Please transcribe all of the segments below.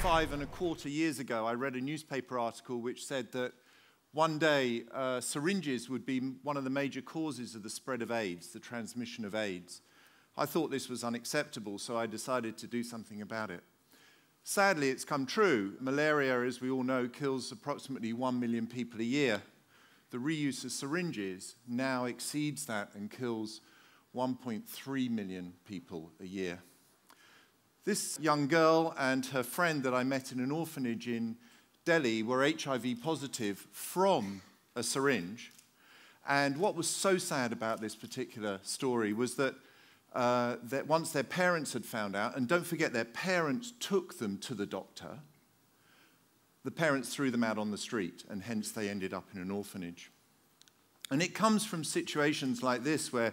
25 and a quarter years ago, I read a newspaper article which said that one day uh, syringes would be one of the major causes of the spread of AIDS, the transmission of AIDS. I thought this was unacceptable, so I decided to do something about it. Sadly, it's come true. Malaria, as we all know, kills approximately 1 million people a year. The reuse of syringes now exceeds that and kills 1.3 million people a year. This young girl and her friend that I met in an orphanage in Delhi were HIV positive from a syringe. And what was so sad about this particular story was that, uh, that once their parents had found out, and don't forget their parents took them to the doctor, the parents threw them out on the street, and hence they ended up in an orphanage. And it comes from situations like this where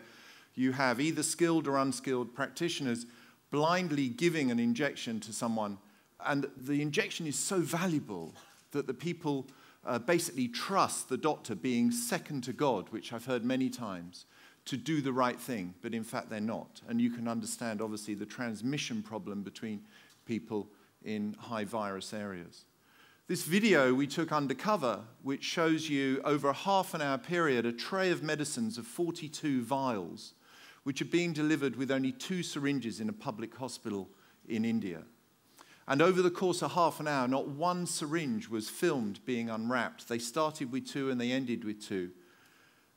you have either skilled or unskilled practitioners blindly giving an injection to someone, and the injection is so valuable that the people uh, basically trust the doctor being second to God, which I've heard many times, to do the right thing, but in fact they're not. And you can understand, obviously, the transmission problem between people in high virus areas. This video we took undercover, which shows you over a half an hour period a tray of medicines of 42 vials, which are being delivered with only two syringes in a public hospital in India. And over the course of half an hour, not one syringe was filmed being unwrapped. They started with two and they ended with two.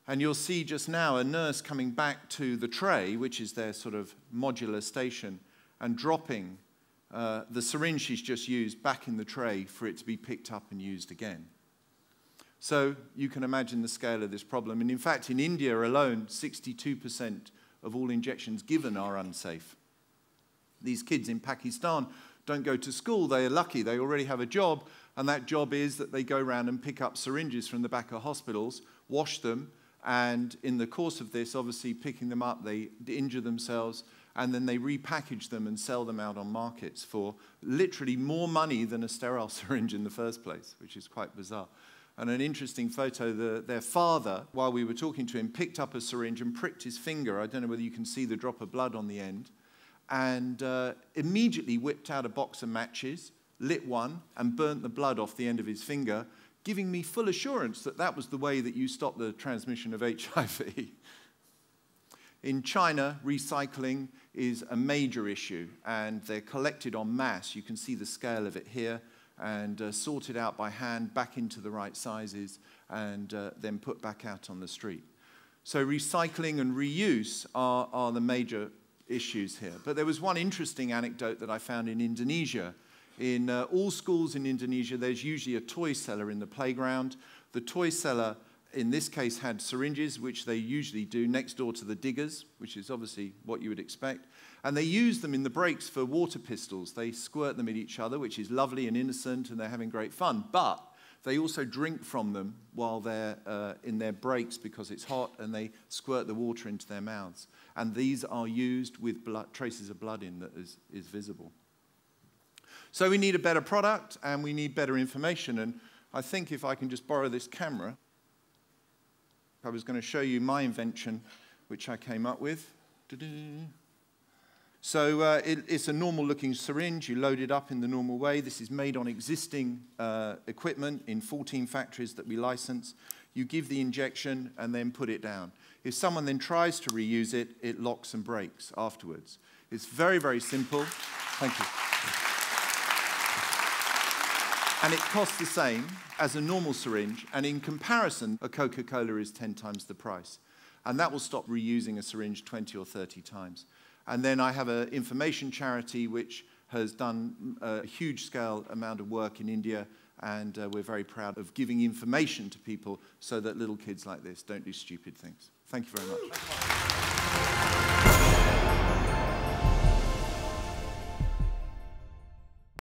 And you'll see just now a nurse coming back to the tray, which is their sort of modular station, and dropping uh, the syringe she's just used back in the tray for it to be picked up and used again. So you can imagine the scale of this problem. And in fact, in India alone, 62% of all injections given are unsafe. These kids in Pakistan don't go to school, they are lucky. They already have a job, and that job is that they go around and pick up syringes from the back of hospitals, wash them, and in the course of this, obviously picking them up, they injure themselves, and then they repackage them and sell them out on markets for literally more money than a sterile syringe in the first place, which is quite bizarre. And an interesting photo, the, their father, while we were talking to him, picked up a syringe and pricked his finger. I don't know whether you can see the drop of blood on the end and uh, immediately whipped out a box of matches, lit one, and burnt the blood off the end of his finger, giving me full assurance that that was the way that you stop the transmission of HIV. In China, recycling is a major issue, and they're collected en masse. You can see the scale of it here, and uh, sorted out by hand back into the right sizes, and uh, then put back out on the street. So, recycling and reuse are, are the major issues here. But there was one interesting anecdote that I found in Indonesia. In uh, all schools in Indonesia, there's usually a toy seller in the playground. The toy seller, in this case, had syringes, which they usually do next door to the diggers, which is obviously what you would expect. And they use them in the breaks for water pistols. They squirt them at each other, which is lovely and innocent, and they're having great fun. But they also drink from them while they're uh, in their breaks because it's hot, and they squirt the water into their mouths and these are used with blood, traces of blood in that is, is visible. So we need a better product and we need better information. And I think if I can just borrow this camera, I was going to show you my invention, which I came up with. So uh, it, it's a normal looking syringe. You load it up in the normal way. This is made on existing uh, equipment in 14 factories that we license. You give the injection and then put it down. If someone then tries to reuse it, it locks and breaks afterwards. It's very, very simple. Thank you. And it costs the same as a normal syringe, and in comparison, a Coca Cola is 10 times the price. And that will stop reusing a syringe 20 or 30 times. And then I have an information charity which has done a huge scale amount of work in India and uh, we're very proud of giving information to people so that little kids like this don't do stupid things. Thank you very much.